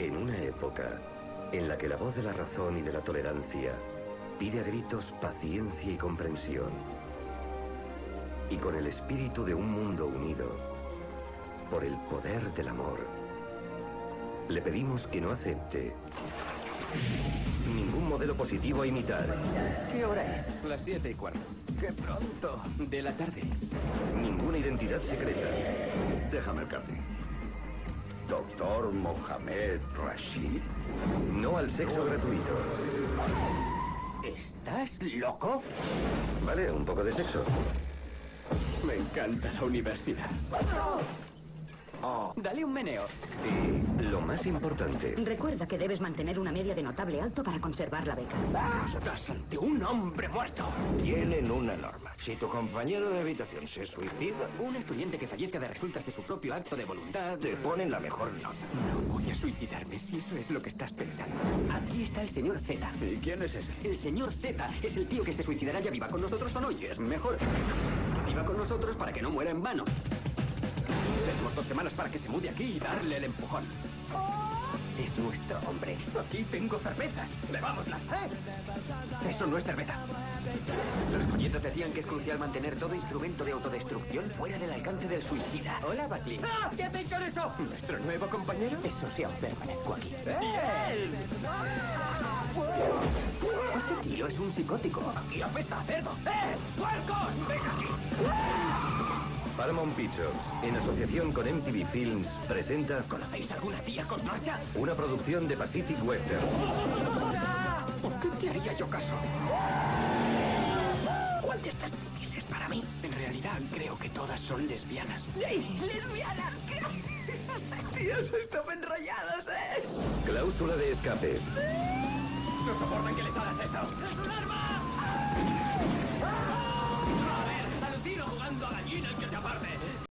En una época en la que la voz de la razón y de la tolerancia pide a gritos paciencia y comprensión, y con el espíritu de un mundo unido por el poder del amor, le pedimos que no acepte ningún modelo positivo a imitar, ¿Qué hora es? Las siete y cuarto. ¡Qué pronto! De la tarde. ninguna identidad secreta. Déjame el café. Doctor Mohamed Rashid. No al sexo gratuito. ¿Estás loco? Vale, un poco de sexo. Me encanta la universidad. Oh. Dale un meneo. Y lo más importante, Recuerda que debes mantener una media de notable alto para conservar la beca. Estás ante un hombre muerto. Tienen una norma. Si tu compañero de habitación se suicida, Un estudiante que fallezca de resultas de su propio acto de voluntad. te ponen la mejor nota. No voy a suicidarme si eso es lo que estás pensando. Aquí está el señor Z. ¿Y quién es ese? El señor Z es el tío que se suicidará ya viva con nosotros o no, y es mejor. Que viva con nosotros para que no muera en vano. Tenemos dos semanas para que se mude aquí y darle el empujón. Es nuestro hombre. Aquí tengo cervezas. Bebámoslas. Eso no es cerveza. Decían que es crucial mantener todo instrumento de autodestrucción fuera del alcance del suicida. Hola, Buckley. ¡Ah! ¿Qué hacéis con eso? ¿Nuestro nuevo compañero? Eso sí, aún permanezco aquí. ¡Bien! Ese tío es un psicótico. Aquí apesta a cerdo. ¡Eh! ¡Puercos! ¡Ven aquí! Paramount Pictures, en asociación con MTV Films, presenta ¿Conocéis alguna tía con marcha? una producción de Pacific Western. ¿Por qué te haría yo caso? ¿Cuál de estas titis es para mí? En realidad, creo que todas son lesbianas. ¡Lesbianas! Tíos, están enrollados, ¿eh? Cláusula de escape. No soportan que les hagas